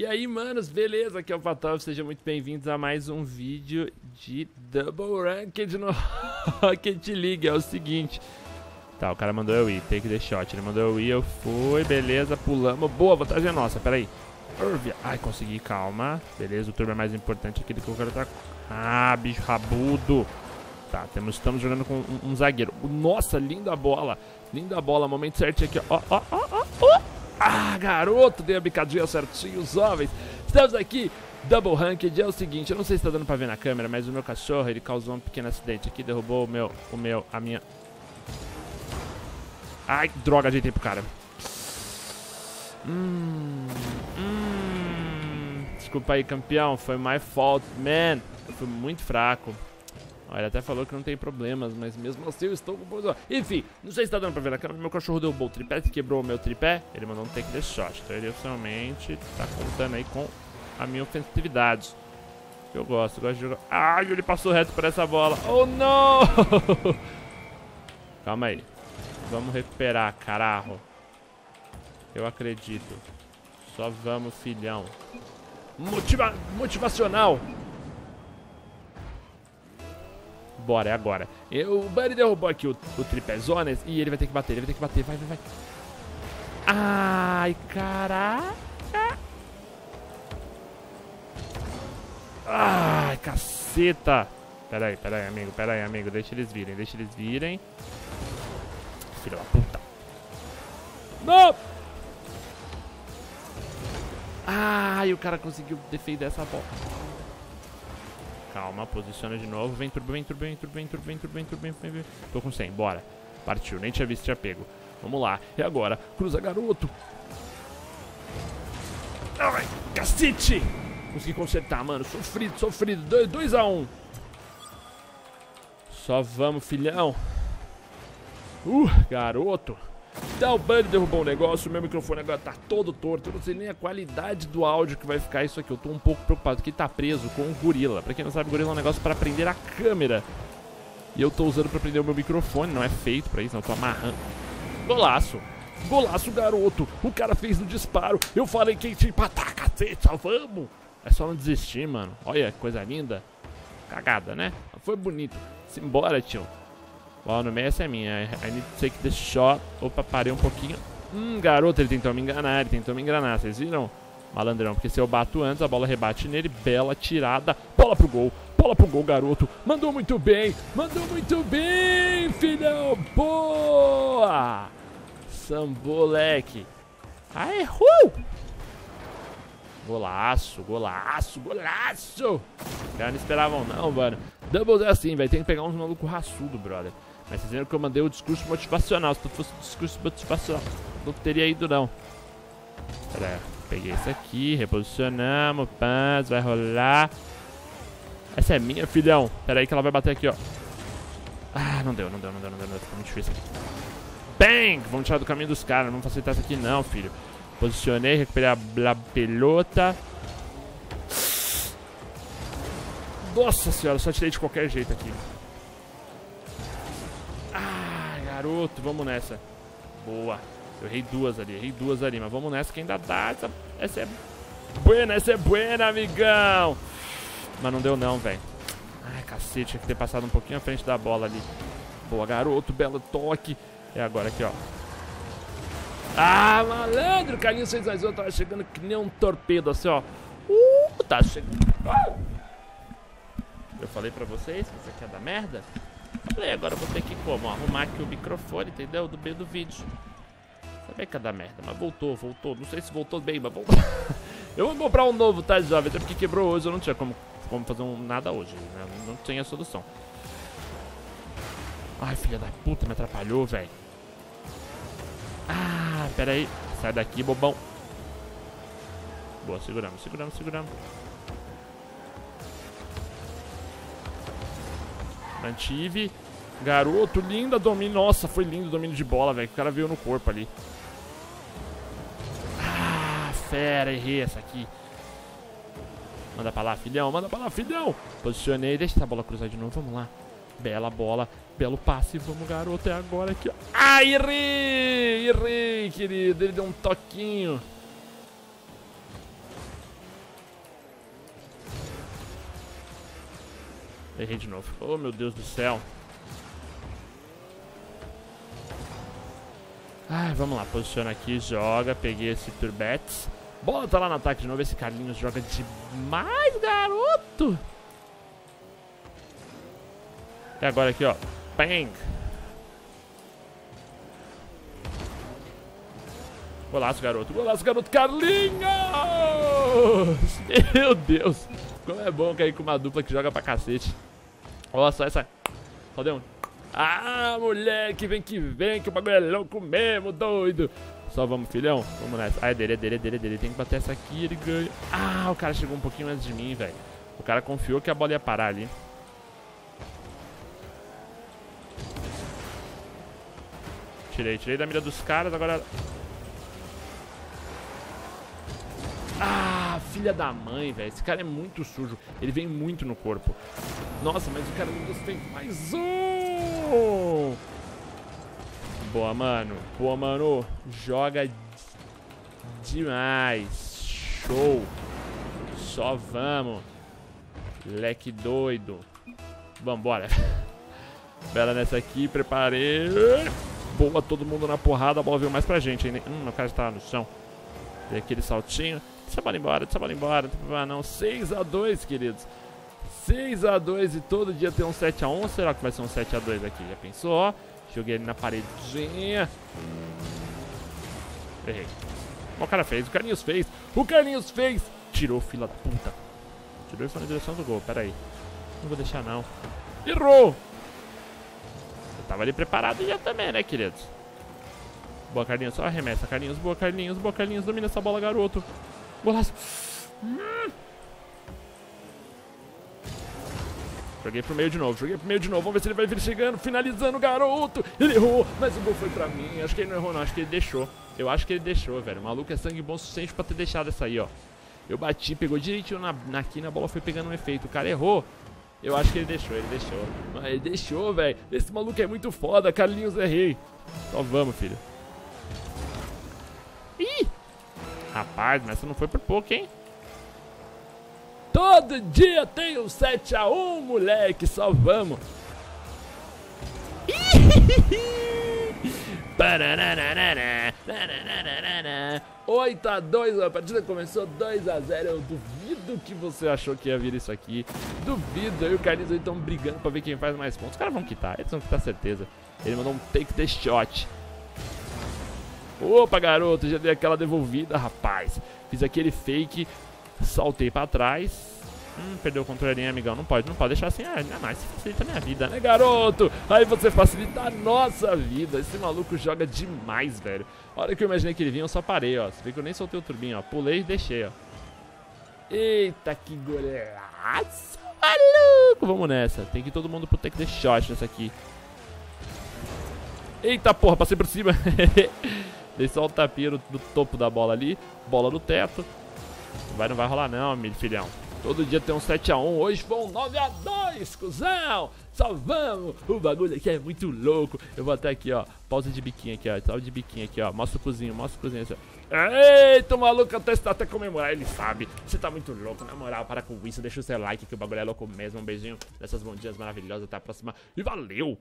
E aí, manos, beleza? Aqui é o Patov, sejam muito bem-vindos a mais um vídeo de Double Ranked no Rocket League. É o seguinte... Tá, o cara mandou eu ir, take the shot. Ele mandou eu ir, eu fui, beleza, pulamos. Boa, vantagem é nossa, peraí. Ai, consegui, calma. Beleza, o turbo é mais importante aqui do que o cara tá... Ah, bicho rabudo. Tá, temos, estamos jogando com um, um zagueiro. Nossa, linda bola. Linda bola, momento certo aqui, ó, ó, ó, ó, ó. Ah, garoto, dei a bicadinha certinho, os homens. Estamos aqui, Double Ranked. É o seguinte, eu não sei se tá dando pra ver na câmera, mas o meu cachorro, ele causou um pequeno acidente aqui, derrubou o meu, o meu, a minha... Ai, droga, ajeitei pro cara. Hum, hum, desculpa aí, campeão, foi my fault, man. Eu fui muito fraco. Ele até falou que não tem problemas, mas mesmo assim eu estou com... Enfim, não sei se tá dando pra ver na câmera, meu cachorro derrubou o tripé, quebrou o meu tripé, ele mandou um take shot. Então ele oficialmente tá contando aí com a minha ofensividade. Eu gosto, eu gosto de jogar... Ai, ele passou reto por essa bola. Oh, não! Calma aí. Vamos recuperar, caralho. Eu acredito. Só vamos, filhão. Motiva motivacional. Bora, é agora. Eu, o Bunny derrubou aqui o, o tripé zonas e ele vai ter que bater, ele vai ter que bater, vai, vai, vai. Ai, caraca. Ai, caceta. Pera aí, pera aí, amigo, pera aí, amigo. Deixa eles virem, deixa eles virem. Filho da puta. Não! Ai, o cara conseguiu defender essa bola. Calma, posiciona de novo. Vem turbo, vem turbo, vem turbo, vem turbo, vem turbo, vem turbo, vem turbo, vem Tô com 100, bora. Partiu, nem tinha visto, tinha pego. Vamos lá. E agora? Cruza, garoto. Ai, cacete! Consegui consertar, mano. Sofrido, sofrido. 2x1. Um. Só vamos, filhão. Uh, garoto. Então o Bunny derrubou o negócio, o meu microfone agora tá todo torto, eu não sei nem a qualidade do áudio que vai ficar isso aqui, eu tô um pouco preocupado, porque tá preso com um gorila. Pra quem não sabe, o gorila é um negócio para prender a câmera. E eu tô usando pra prender o meu microfone, não é feito pra isso, não, eu tô amarrando. Golaço! Golaço, garoto! O cara fez no disparo, eu falei que tinha empatar, cacete, vamos! É só não desistir, mano. Olha, que coisa linda. Cagada, né? Foi bonito. Simbora, tio. Ó, no meio essa é minha. I need to take the shot. Opa, parei um pouquinho. Hum, garoto, ele tentou me enganar, ele tentou me enganar, vocês viram? Malandrão, porque se eu bato antes, a bola rebate nele, bela tirada, bola pro gol, bola pro gol, garoto, mandou muito bem, mandou muito bem, filhão, boa! Samboleque, aê, uh! Golaço, golaço, golaço! Os caras não esperavam não, mano. Doubles é assim, vai ter que pegar uns maluco raçudo, brother. Mas vocês viram que eu mandei o discurso motivacional. Se não fosse o discurso motivacional, não teria ido, não. Pera peguei esse aqui, reposicionamos, pãs, vai rolar. Essa é minha, filhão. Pera aí que ela vai bater aqui, ó. Ah, não deu, não deu, não deu, não deu, não deu. Ficou muito difícil aqui. Bang! Vamos tirar do caminho dos caras, não vamos facilitar isso aqui não, filho. Posicionei, recuperei a, a pelota. Nossa senhora, só tirei de qualquer jeito aqui. Garoto, vamos nessa. Boa. Eu errei duas ali, errei duas ali, mas vamos nessa que ainda dá. Essa, essa é buena, essa é buena, amigão. Mas não deu não, velho. Ai, cacete, tinha que ter passado um pouquinho à frente da bola ali. Boa, garoto, belo toque. É agora aqui, ó. Ah, malandro, Carlinhos 6 eu tava chegando que nem um torpedo, assim, ó. Uh, tá chegando. Eu falei pra vocês que isso aqui é da merda. Falei, agora eu vou ter que como? Arrumar aqui o microfone, entendeu? Do meio do vídeo. Sabia que ia dar merda, mas voltou, voltou. Não sei se voltou bem, mas voltou. eu vou comprar um novo, tá, jovem? Até porque quebrou hoje, eu não tinha como, como fazer um, nada hoje, né? Não tinha solução. Ai, filha da puta, me atrapalhou, velho. Ah, pera aí. Sai daqui, bobão. Boa, seguramos, seguramos, seguramos. Mantive. Garoto, linda domínio. Nossa, foi lindo o domínio de bola, velho. O cara veio no corpo ali. Ah, fera. Errei essa aqui. Manda pra lá, filhão. Manda pra lá, filhão. Posicionei. Deixa essa bola cruzar de novo. Vamos lá. Bela bola. Belo passe. Vamos, garoto. É agora aqui, ó. Ah, errei. Errei, querido. Ele deu um toquinho. Errei de novo. Oh, meu Deus do céu. Ai, vamos lá. Posiciona aqui, joga. Peguei esse Turbetes. Bola tá lá no ataque de novo. Esse Carlinhos joga demais, garoto. E agora aqui, ó. Bang. Golaço, garoto. Golaço, garoto. Carlinhos! Meu Deus. Como é bom cair com uma dupla que joga pra cacete. Olha só essa. Só deu um. Ah, moleque, vem que vem, que o bagulho é louco mesmo, doido. Só vamos, filhão. Vamos nessa. É dele, dele, dele, dele. Tem que bater essa aqui, ele ganha. Ah, o cara chegou um pouquinho antes de mim, velho. O cara confiou que a bola ia parar ali. Tirei, tirei da mira dos caras, agora... Ah, filha da mãe, velho. Esse cara é muito sujo. Ele vem muito no corpo. Nossa, mas o cara tem mais um. Boa, mano. Boa, mano. Joga demais. Show. Só vamos. Leque doido. Vambora. Bela nessa aqui. Preparei. Boa, todo mundo na porrada. A bola veio mais pra gente. Hein? Hum, o cara está no chão. Dei aquele saltinho. Deixa a bola embora, deixa a bola embora. Problema não. 6x2, queridos. 6x2 e todo dia tem um 7x1. Será que vai ser um 7x2 aqui? Já pensou? Joguei ele na paredinha. Errei. O cara fez, o Carlinhos fez. O Carlinhos fez. Tirou, fila da puta. Tirou e foi na direção do gol. Pera aí. Não vou deixar, não. Errou! Eu tava ali preparado já também, né, queridos? Boa, Carlinhos. Só arremessa, Carlinhos. Boa, Carlinhos. Boa, Carlinhos. Domina essa bola, garoto. Golaço. Joguei pro meio de novo, joguei pro meio de novo. Vamos ver se ele vai vir chegando, finalizando o garoto. Ele errou, mas o gol foi pra mim. Acho que ele não errou, não. Acho que ele deixou. Eu acho que ele deixou, velho. O maluco é sangue bom suficiente pra ter deixado essa aí, ó. Eu bati, pegou direitinho na, na quina, a bola foi pegando um efeito. O cara errou. Eu acho que ele deixou, ele deixou. Mas ele deixou, velho. Esse maluco é muito foda. Carlinhos errei. Só vamos, filho. Rapaz, mas essa não foi por pouco, hein? Todo dia tem um 7x1, moleque. Só vamos. 8x2, a partida começou 2x0. Eu duvido que você achou que ia vir isso aqui. Duvido. Eu e o Carlinhos estão brigando pra ver quem faz mais pontos. Os caras vão quitar, eles vão quitar certeza. Ele mandou um take the shot. Opa, garoto, já dei aquela devolvida, rapaz. Fiz aquele fake, saltei pra trás. Hum, perdeu o controle amigão. Não pode, não pode deixar assim. Ah, não, isso facilita a minha vida, né, garoto? Aí você facilita a nossa vida. Esse maluco joga demais, velho. A hora que eu imaginei que ele vinha, eu só parei, ó. Você vê que eu nem soltei o turbinho, ó. Pulei e deixei, ó. Eita, que golaço, maluco. Vamos nessa. Tem que ir todo mundo pro take the shot nessa aqui. Eita porra, passei por cima. Dei só o tapinha no, topo da bola ali. Bola no teto. Vai, não vai rolar não, meu filhão. Todo dia tem um 7x1. Hoje foi um 9x2, cuzão. Só vamos. O bagulho aqui é muito louco. Eu vou até aqui, ó. Pausa de biquinho aqui, ó. Pausa de biquinho aqui, ó. Mostra o cozinho, mostra o cozinho. Assim, Eita, maluco, até até comemorar, ele sabe. Você tá muito louco, na moral, para com isso. Deixa o seu like que o bagulho é louco mesmo. Um beijinho dessas bom maravilhosas. Até a próxima. E valeu!